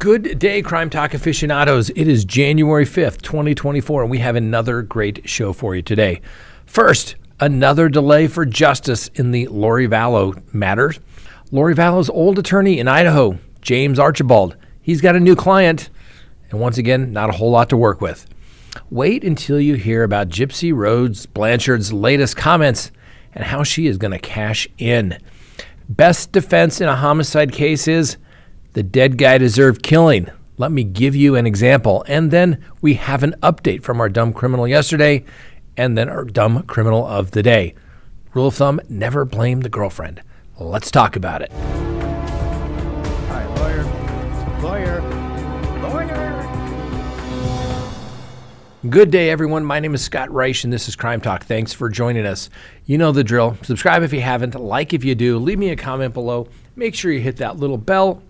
Good day, Crime Talk aficionados. It is January 5th, 2024, and we have another great show for you today. First, another delay for justice in the Lori Vallow matter. Lori Vallow's old attorney in Idaho, James Archibald, he's got a new client, and once again, not a whole lot to work with. Wait until you hear about Gypsy Rose Blanchard's latest comments and how she is going to cash in. Best defense in a homicide case is the dead guy deserved killing. Let me give you an example. And then we have an update from our dumb criminal yesterday and then our dumb criminal of the day. Rule of thumb never blame the girlfriend. Let's talk about it. Hi, lawyer. Lawyer. Lawyer. Good day, everyone. My name is Scott Reisch, and this is Crime Talk. Thanks for joining us. You know the drill. Subscribe if you haven't, like if you do, leave me a comment below. Make sure you hit that little bell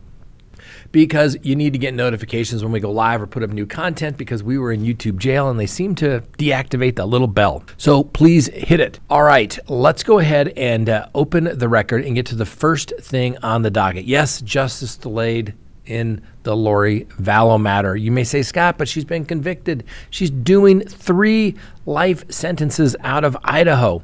because you need to get notifications when we go live or put up new content because we were in YouTube jail and they seem to deactivate the little bell. So please hit it. All right, let's go ahead and uh, open the record and get to the first thing on the docket. Yes, justice delayed in the Lori Vallow matter. You may say, Scott, but she's been convicted. She's doing three life sentences out of Idaho.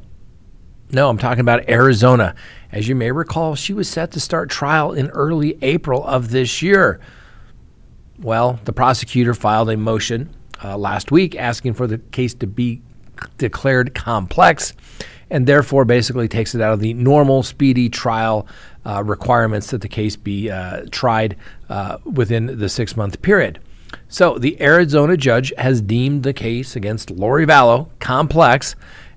No, I'm talking about Arizona. As you may recall, she was set to start trial in early April of this year. Well, the prosecutor filed a motion uh, last week asking for the case to be declared complex and therefore basically takes it out of the normal speedy trial uh, requirements that the case be uh, tried uh, within the six month period. So the Arizona judge has deemed the case against Lori Vallow complex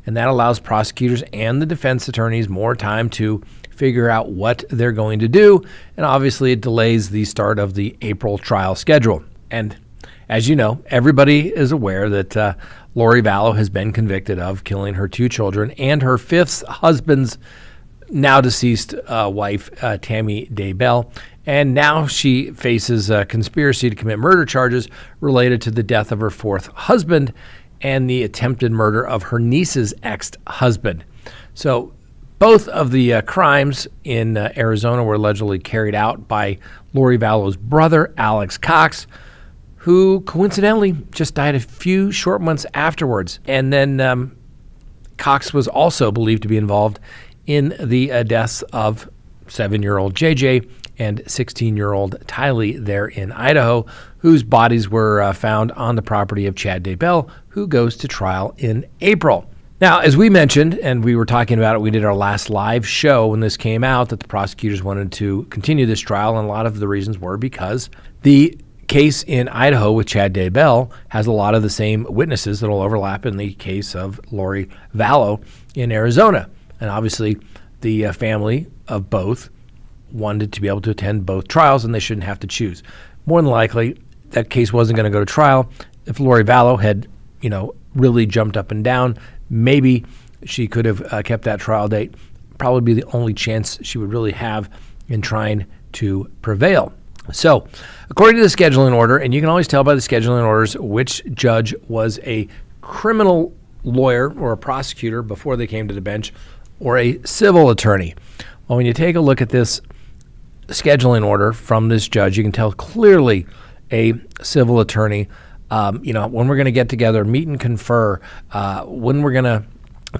and that allows prosecutors and the defense attorneys more time to figure out what they're going to do. And obviously, it delays the start of the April trial schedule. And as you know, everybody is aware that uh, Lori Vallow has been convicted of killing her two children and her fifth husband's now deceased uh, wife, uh, Tammy Daybell. And now she faces a conspiracy to commit murder charges related to the death of her fourth husband and the attempted murder of her niece's ex husband. So, both of the uh, crimes in uh, Arizona were allegedly carried out by Lori Vallow's brother, Alex Cox, who coincidentally just died a few short months afterwards. And then um, Cox was also believed to be involved in the uh, deaths of seven year old JJ and 16 year old Tylee there in Idaho, whose bodies were uh, found on the property of Chad Daybell, who goes to trial in April. Now, as we mentioned, and we were talking about it, we did our last live show when this came out that the prosecutors wanted to continue this trial, and a lot of the reasons were because the case in Idaho with Chad Daybell has a lot of the same witnesses that will overlap in the case of Lori Vallow in Arizona. And obviously, the uh, family of both wanted to be able to attend both trials, and they shouldn't have to choose. More than likely, that case wasn't going to go to trial. If Lori Vallow had, you know, really jumped up and down, maybe she could have uh, kept that trial date. Probably be the only chance she would really have in trying to prevail. So, according to the scheduling order, and you can always tell by the scheduling orders which judge was a criminal lawyer or a prosecutor before they came to the bench or a civil attorney. Well, when you take a look at this scheduling order from this judge, you can tell clearly a civil attorney. Um, you know, when we're going to get together, meet and confer, uh, when we're going to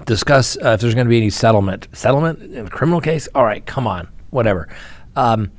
discuss uh, if there's going to be any settlement. Settlement in a criminal case? All right, come on, whatever. Um,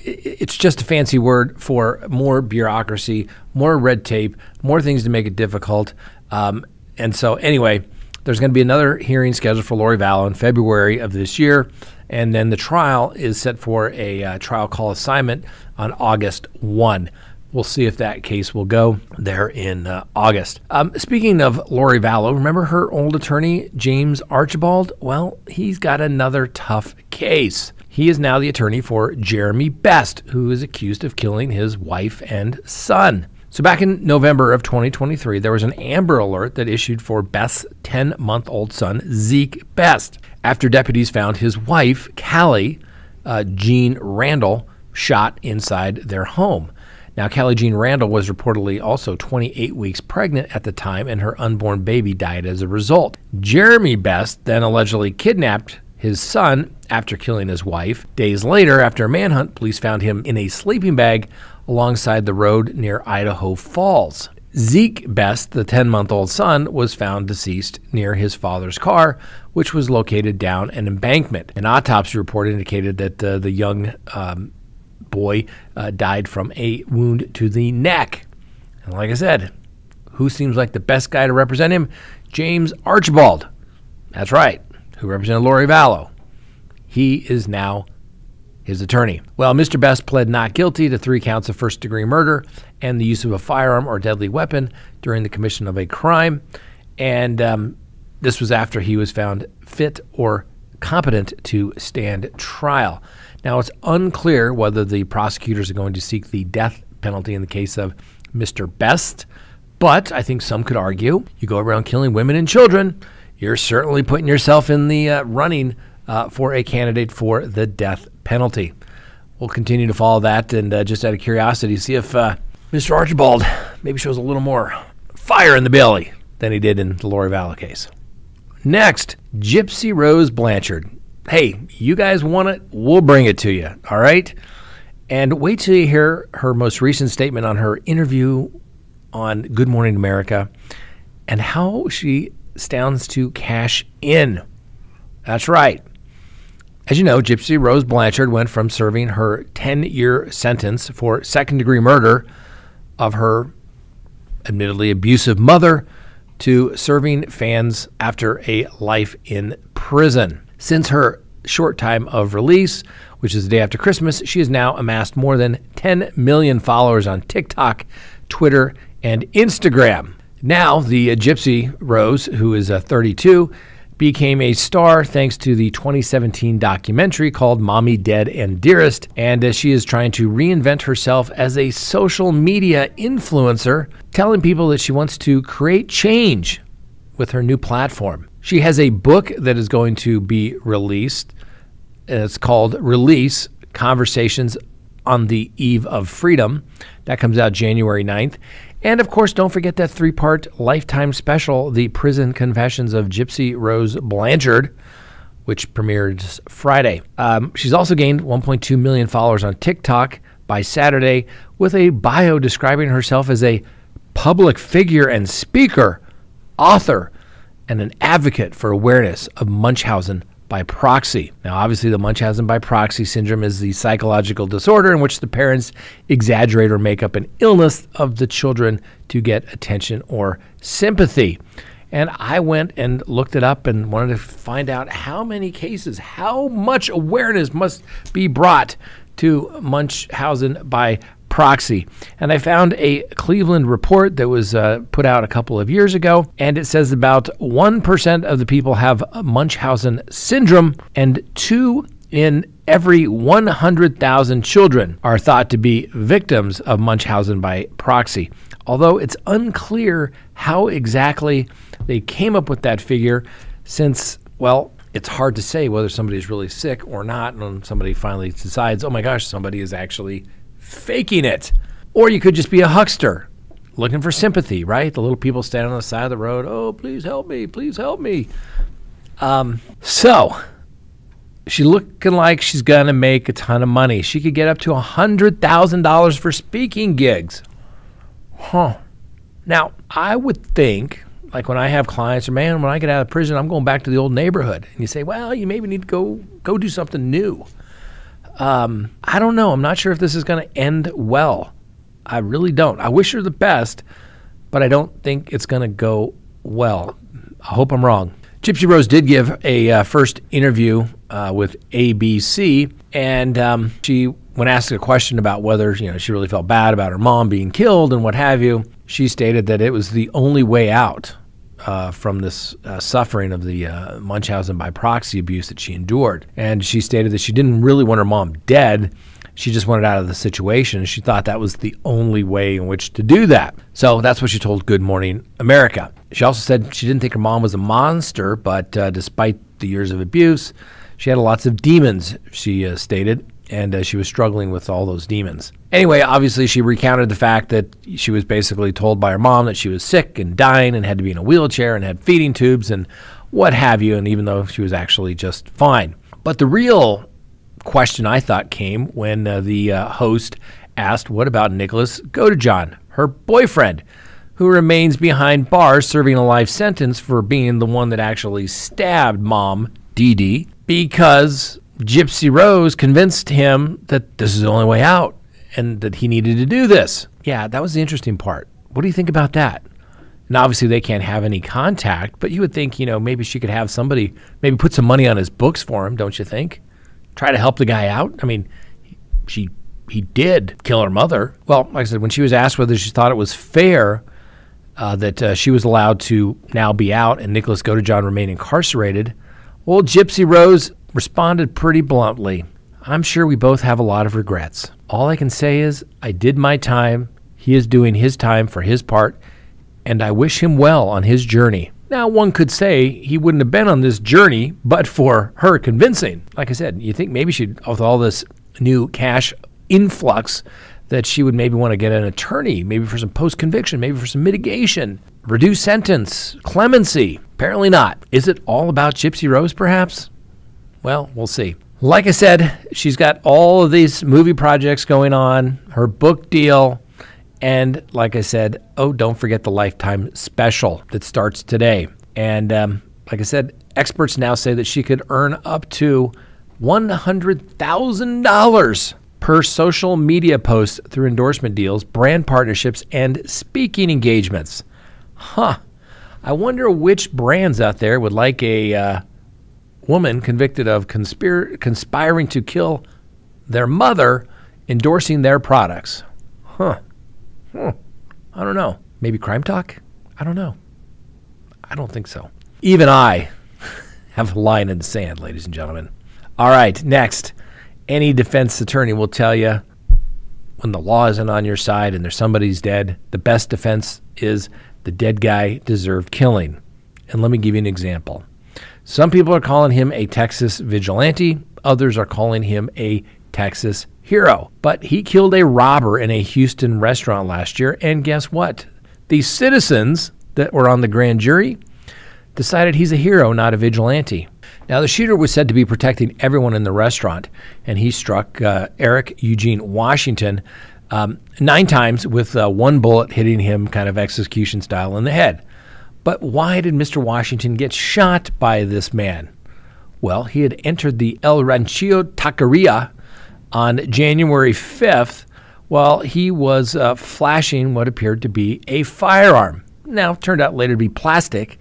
it's just a fancy word for more bureaucracy, more red tape, more things to make it difficult. Um, and so, anyway, there's going to be another hearing scheduled for Lori Vallow in February of this year. And then the trial is set for a uh, trial call assignment on August 1. We'll see if that case will go there in uh, August. Um, speaking of Lori Vallow, remember her old attorney, James Archibald? Well, he's got another tough case. He is now the attorney for Jeremy Best, who is accused of killing his wife and son. So, back in November of 2023, there was an Amber Alert that issued for Best's 10 month old son, Zeke Best, after deputies found his wife, Callie uh, Jean Randall, shot inside their home. Now, Callie Jean Randall was reportedly also 28 weeks pregnant at the time, and her unborn baby died as a result. Jeremy Best then allegedly kidnapped his son after killing his wife. Days later, after a manhunt, police found him in a sleeping bag alongside the road near Idaho Falls. Zeke Best, the 10 month old son, was found deceased near his father's car, which was located down an embankment. An autopsy report indicated that uh, the young um, boy uh, died from a wound to the neck. And like I said, who seems like the best guy to represent him? James Archibald. That's right, who represented Lori Vallow. He is now his attorney. Well, Mr. Best pled not guilty to three counts of first degree murder and the use of a firearm or deadly weapon during the commission of a crime. And um, this was after he was found fit or competent to stand trial. Now, it's unclear whether the prosecutors are going to seek the death penalty in the case of Mr. Best, but I think some could argue you go around killing women and children, you're certainly putting yourself in the uh, running uh, for a candidate for the death penalty. We'll continue to follow that and uh, just out of curiosity, see if uh, Mr. Archibald maybe shows a little more fire in the belly than he did in the Lori Vallow case. Next, Gypsy Rose Blanchard. Hey, you guys want it? We'll bring it to you, all right? And wait till you hear her most recent statement on her interview on Good Morning America and how she stands to cash in. That's right. As you know, Gypsy Rose Blanchard went from serving her 10 year sentence for second degree murder of her admittedly abusive mother to serving fans after a life in prison. Since her short time of release, which is the day after Christmas, she has now amassed more than 10 million followers on TikTok, Twitter, and Instagram. Now, the Gypsy Rose, who is uh, 32, became a star thanks to the 2017 documentary called Mommy Dead and Dearest. And uh, she is trying to reinvent herself as a social media influencer, telling people that she wants to create change with her new platform. She has a book that is going to be released. And it's called Release Conversations on the Eve of Freedom. That comes out January 9th. And of course, don't forget that three part lifetime special, The Prison Confessions of Gypsy Rose Blanchard, which premiered Friday. Um, she's also gained 1.2 million followers on TikTok by Saturday with a bio describing herself as a public figure and speaker, author, and an advocate for awareness of Munchausen by proxy. Now, obviously, the Munchausen by proxy syndrome is the psychological disorder in which the parents exaggerate or make up an illness of the children to get attention or sympathy. And I went and looked it up and wanted to find out how many cases, how much awareness must be brought to Munchausen by proxy. And I found a Cleveland report that was uh, put out a couple of years ago, and it says about 1% of the people have Munchausen syndrome, and two in every 100,000 children are thought to be victims of Munchausen by proxy. Although it's unclear how exactly they came up with that figure, since, well, it's hard to say whether somebody is really sick or not, and somebody finally decides, oh my gosh, somebody is actually faking it. Or you could just be a huckster looking for sympathy, right? The little people standing on the side of the road, oh, please help me, please help me. Um, so, she's looking like she's going to make a ton of money. She could get up to $100,000 for speaking gigs. Huh. Now, I would think, like when I have clients, or man, when I get out of prison, I'm going back to the old neighborhood. And you say, well, you maybe need to go go do something new. Um, I don't know. I'm not sure if this is going to end well. I really don't. I wish her the best, but I don't think it's going to go well. I hope I'm wrong. Gypsy Rose did give a uh, first interview uh, with ABC, and um, she, when asked a question about whether you know she really felt bad about her mom being killed and what have you, she stated that it was the only way out uh, from this uh, suffering of the uh, Munchausen by proxy abuse that she endured. And she stated that she didn't really want her mom dead. She just wanted out of the situation. She thought that was the only way in which to do that. So that's what she told Good Morning America. She also said she didn't think her mom was a monster, but uh, despite the years of abuse, she had lots of demons, she uh, stated and uh, she was struggling with all those demons. Anyway, obviously, she recounted the fact that she was basically told by her mom that she was sick and dying and had to be in a wheelchair and had feeding tubes and what have you, and even though she was actually just fine. But the real question I thought came when uh, the uh, host asked what about Nicholas Godejohn, her boyfriend, who remains behind bars serving a life sentence for being the one that actually stabbed mom, Dee Dee, because Gypsy Rose convinced him that this is the only way out and that he needed to do this. Yeah, that was the interesting part. What do you think about that? And obviously, they can't have any contact, but you would think, you know, maybe she could have somebody, maybe put some money on his books for him, don't you think? Try to help the guy out. I mean, she he did kill her mother. Well, like I said, when she was asked whether she thought it was fair uh, that uh, she was allowed to now be out and Nicholas Godejohn remain incarcerated, well, Gypsy Rose responded pretty bluntly. I'm sure we both have a lot of regrets. All I can say is I did my time. He is doing his time for his part, and I wish him well on his journey. Now, one could say he wouldn't have been on this journey but for her convincing. Like I said, you think maybe she, with all this new cash influx, that she would maybe want to get an attorney, maybe for some post conviction, maybe for some mitigation, reduce sentence, clemency. Apparently not. Is it all about Gypsy Rose, perhaps? Well, we'll see. Like I said, she's got all of these movie projects going on, her book deal, and like I said, oh, don't forget the Lifetime special that starts today. And um, like I said, experts now say that she could earn up to $100,000 per social media post through endorsement deals, brand partnerships, and speaking engagements. Huh. I wonder which brands out there would like a uh, woman convicted of conspir- conspiring to kill their mother endorsing their products. Huh. Hmm. I don't know. Maybe crime talk? I don't know. I don't think so. Even I have a line in the sand, ladies and gentlemen. All right, next. Any defense attorney will tell you when the law isn't on your side and there's somebody's dead, the best defense is the dead guy deserved killing. And let me give you an example. Some people are calling him a Texas vigilante, others are calling him a Texas hero. But he killed a robber in a Houston restaurant last year, and guess what? The citizens that were on the grand jury decided he's a hero, not a vigilante. Now, the shooter was said to be protecting everyone in the restaurant, and he struck uh, Eric Eugene Washington um, nine times with uh, one bullet hitting him kind of execution style in the head. But why did Mr. Washington get shot by this man? Well, he had entered the El Rancho Taqueria on January 5th while he was uh, flashing what appeared to be a firearm. Now, turned out later to be plastic,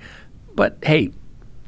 but hey,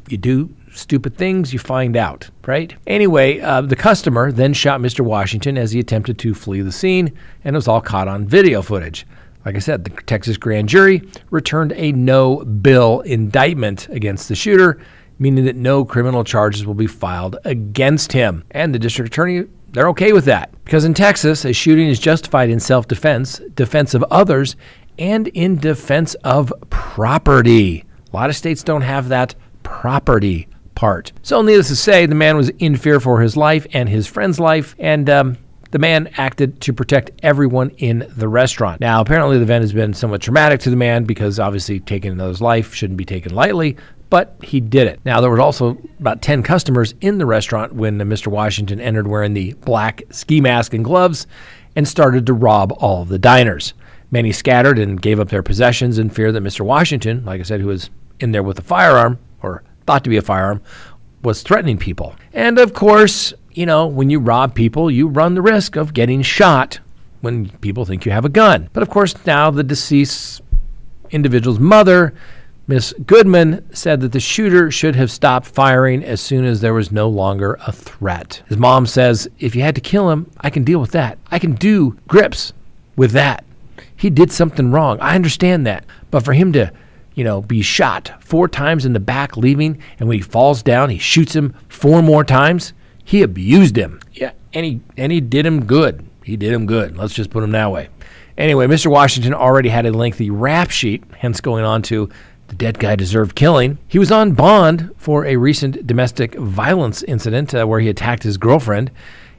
you do stupid things, you find out, right? Anyway, uh, the customer then shot Mr. Washington as he attempted to flee the scene, and it was all caught on video footage. Like I said, the Texas grand jury returned a no bill indictment against the shooter, meaning that no criminal charges will be filed against him. And the district attorney, they're okay with that. Because in Texas, a shooting is justified in self defense, defense of others, and in defense of property. A lot of states don't have that property part. So, needless to say, the man was in fear for his life and his friend's life, and um, the man acted to protect everyone in the restaurant. Now, apparently, the event has been somewhat traumatic to the man because obviously taking another's life shouldn't be taken lightly, but he did it. Now, there were also about 10 customers in the restaurant when Mr. Washington entered wearing the black ski mask and gloves and started to rob all of the diners. Many scattered and gave up their possessions in fear that Mr. Washington, like I said, who was in there with a firearm or thought to be a firearm, was threatening people. And of course, you know, when you rob people, you run the risk of getting shot when people think you have a gun. But of course, now the deceased individual's mother, Miss Goodman, said that the shooter should have stopped firing as soon as there was no longer a threat. His mom says, If you had to kill him, I can deal with that. I can do grips with that. He did something wrong. I understand that. But for him to you know, be shot four times in the back, leaving, and when he falls down, he shoots him four more times. He abused him. Yeah, and he and he did him good. He did him good. Let's just put him that way. Anyway, Mr. Washington already had a lengthy rap sheet, hence going on to the dead guy deserved killing. He was on bond for a recent domestic violence incident uh, where he attacked his girlfriend,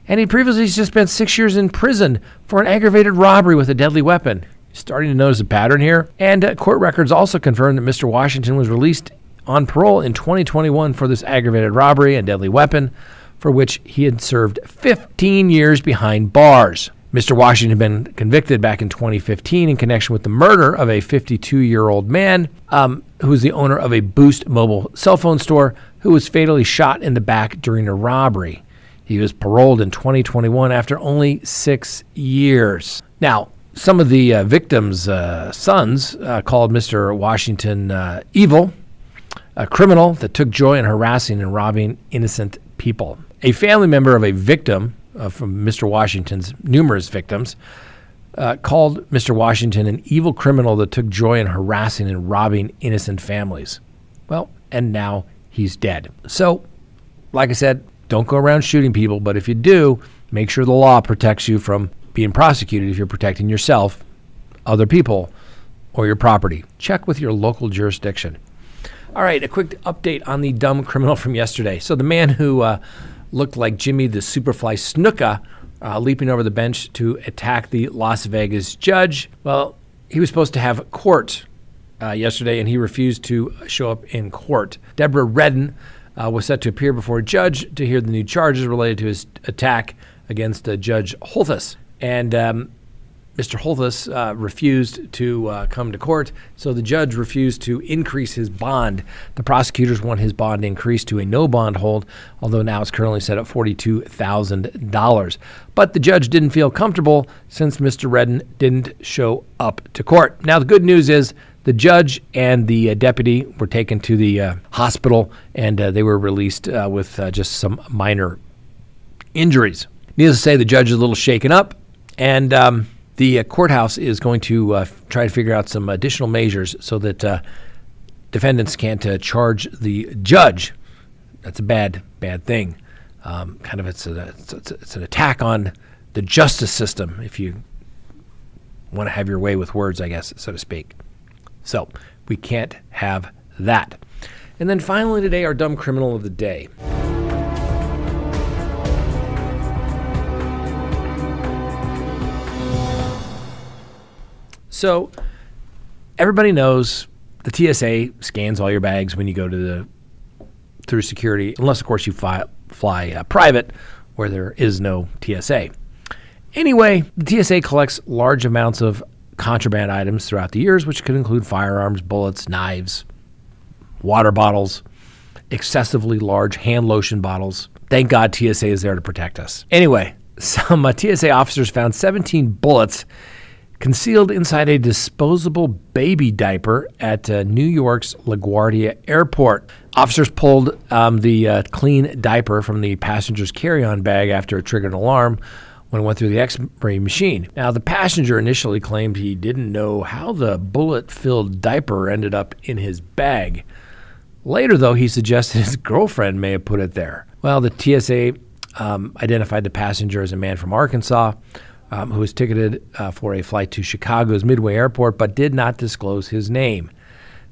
and he previously just spent six years in prison for an aggravated robbery with a deadly weapon. Starting to notice a pattern here. And uh, court records also confirm that Mr. Washington was released on parole in 2021 for this aggravated robbery and deadly weapon for which he had served 15 years behind bars. Mr. Washington had been convicted back in 2015 in connection with the murder of a 52 year old man um, who was the owner of a Boost mobile cell phone store who was fatally shot in the back during a robbery. He was paroled in 2021 after only six years. Now, some of the uh, victims' uh, sons uh, called Mr. Washington uh, evil, a criminal that took joy in harassing and robbing innocent people. A family member of a victim uh, from Mr. Washington's numerous victims uh, called Mr. Washington an evil criminal that took joy in harassing and robbing innocent families. Well, and now he's dead. So, like I said, don't go around shooting people, but if you do, make sure the law protects you from being prosecuted if you're protecting yourself, other people, or your property. Check with your local jurisdiction. All right, a quick update on the dumb criminal from yesterday. So, the man who uh, looked like Jimmy the Superfly Snuka uh, leaping over the bench to attack the Las Vegas judge. Well, he was supposed to have court uh, yesterday, and he refused to show up in court. Deobra Redden uh, was set to appear before a judge to hear the new charges related to his attack against uh, Judge Holthus. And um, Mr. Holthus uh, refused to uh, come to court, so the judge refused to increase his bond. The prosecutors want his bond increased to a no bond hold, although now it's currently set at $42,000. But the judge didn't feel comfortable since Mr. Redden didn't show up to court. Now, the good news is the judge and the uh, deputy were taken to the uh, hospital and uh, they were released uh, with just some minor injuries. Needless to say, the judge is a little shaken up and. Um, the uh, courthouse is going to uh, try to figure out some additional measures so that uh, defendants can't uh, charge the judge. That's a bad, bad thing. Um, kind of, it's, a, it's, it's an attack on the justice system, if you want to have your way with words, I guess, so to speak. So we can't have that. And then finally today, our dumb criminal of the day. So everybody knows the TSA scans all your bags when you go to the through security, unless of course you fly, fly uh, private, where there is no TSA. Anyway, the TSA collects large amounts of contraband items throughout the years, which could include firearms, bullets, knives, water bottles, excessively large hand lotion bottles. Thank God TSA is there to protect us. Anyway, some uh, TSA officers found 17 bullets concealed inside a disposable baby diaper at uh, New York's LaGuardia Airport. Officers pulled um, the uh, clean diaper from the passenger's carry on bag after it triggered an alarm when it went through the x ray machine. Now, the passenger initially claimed he didn't know how the bullet filled diaper ended up in his bag. Later, though, he suggested his girlfriend may have put it there. Well, the TSA um, identified the passenger as a man from Arkansas um, who was ticketed uh, for a flight to Chicago's Midway Airport but did not disclose his name.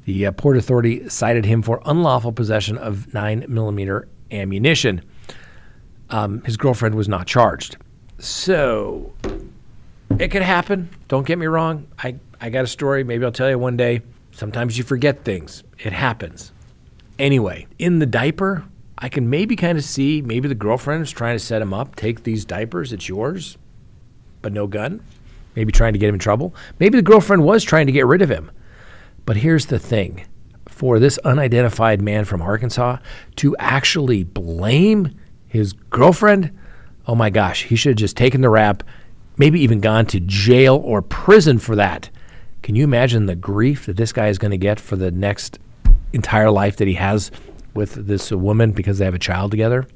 The uh, Port Authority cited him for unlawful possession of 9 millimeter ammunition. Um, his girlfriend was not charged. So it could happen. Don't get me wrong. I, I got a story. Maybe I'll tell you one day. Sometimes you forget things, it happens. Anyway, in the diaper, I can maybe kind of see maybe the girlfriend is trying to set him up. Take these diapers, it's yours but no gun, maybe trying to get him in trouble. Maybe the girlfriend was trying to get rid of him. But here's the thing for this unidentified man from Arkansas to actually blame his girlfriend, oh my gosh, he should have just taken the rap, maybe even gone to jail or prison for that. Can you imagine the grief that this guy is going to get for the next entire life that he has with this woman because they have a child together?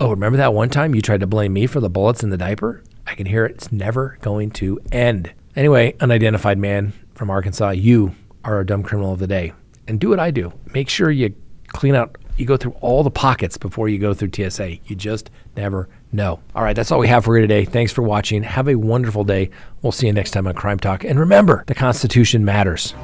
Oh, remember that one time you tried to blame me for the bullets in the diaper? I can hear it. It's never going to end. Anyway, unidentified man from Arkansas, you are a dumb criminal of the day. And do what I do. Make sure you clean out, you go through all the pockets before you go through TSA. You just never know. All right, that's all we have for you today. Thanks for watching. Have a wonderful day. We'll see you next time on Crime Talk. And remember, the Constitution matters.